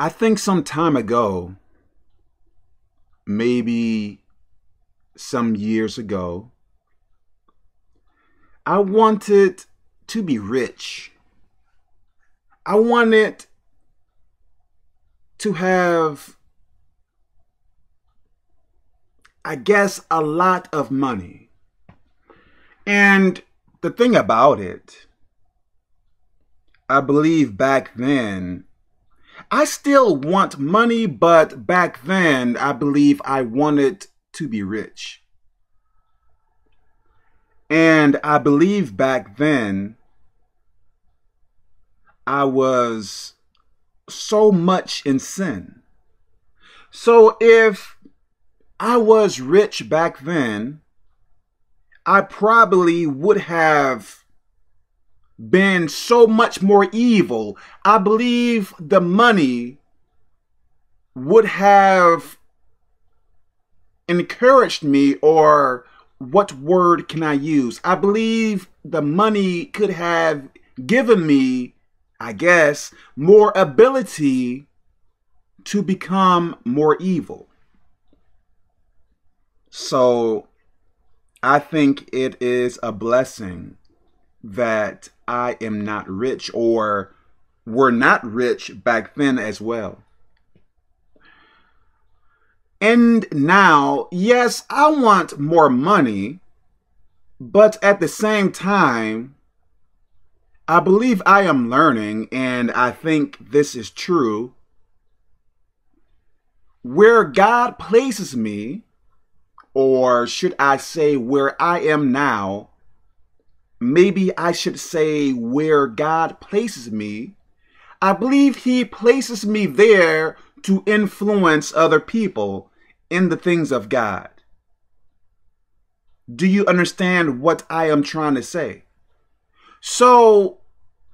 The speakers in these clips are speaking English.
I think some time ago, maybe some years ago, I wanted to be rich. I wanted to have, I guess, a lot of money. And the thing about it, I believe back then, I still want money, but back then, I believe I wanted to be rich. And I believe back then, I was so much in sin. So if I was rich back then, I probably would have been so much more evil. I believe the money would have encouraged me, or what word can I use? I believe the money could have given me, I guess, more ability to become more evil. So I think it is a blessing that I am not rich or were not rich back then as well. And now, yes, I want more money, but at the same time, I believe I am learning, and I think this is true. Where God places me, or should I say where I am now, maybe I should say where God places me. I believe He places me there to influence other people in the things of God. Do you understand what I am trying to say? So,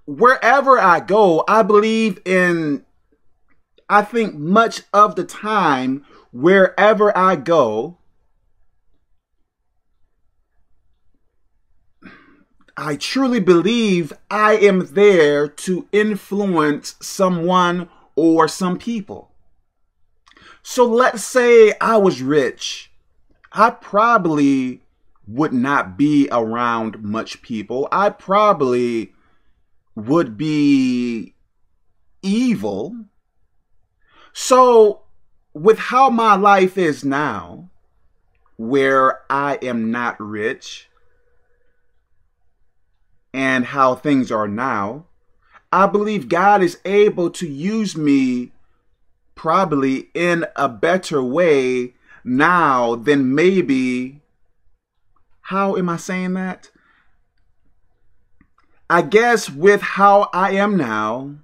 wherever I go, I believe in, I think much of the time, wherever I go, I truly believe I am there to influence someone or some people. So let's say I was rich. I probably would not be around much people. I probably would be evil. So, with how my life is now, where I am not rich, and how things are now, I believe God is able to use me probably in a better way now than maybe. How am I saying that? I guess with how I am now,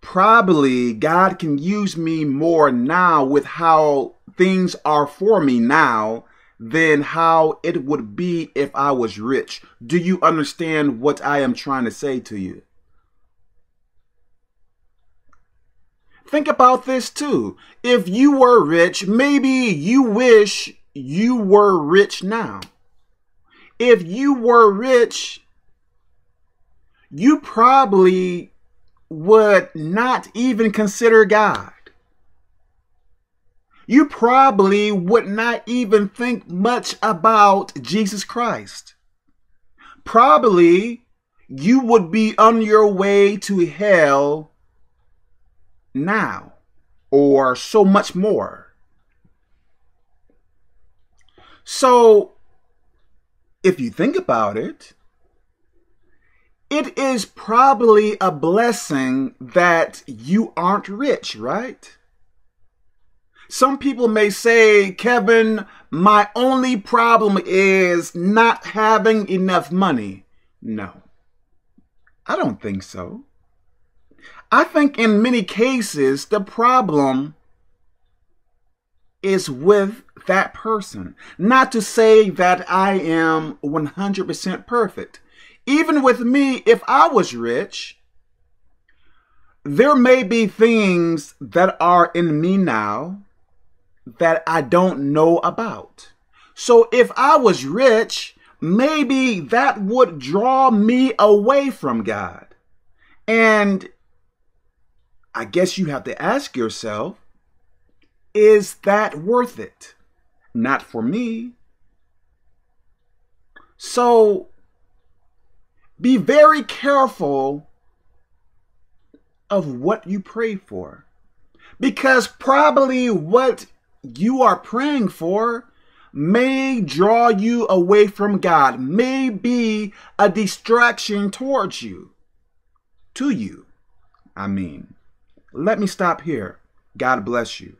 probably God can use me more now with how things are for me now than how it would be if I was rich. Do you understand what I am trying to say to you? Think about this too. If you were rich, maybe you wish you were rich now. If you were rich, you probably would not even consider God you probably would not even think much about Jesus Christ. Probably you would be on your way to hell now or so much more. So, if you think about it, it is probably a blessing that you aren't rich, right? Some people may say, Kevin, my only problem is not having enough money. No, I don't think so. I think in many cases, the problem is with that person. Not to say that I am 100% perfect. Even with me, if I was rich, there may be things that are in me now that I don't know about. So if I was rich, maybe that would draw me away from God. And I guess you have to ask yourself, is that worth it? Not for me. So be very careful of what you pray for. Because probably what you are praying for may draw you away from God, may be a distraction towards you, to you. I mean, let me stop here. God bless you.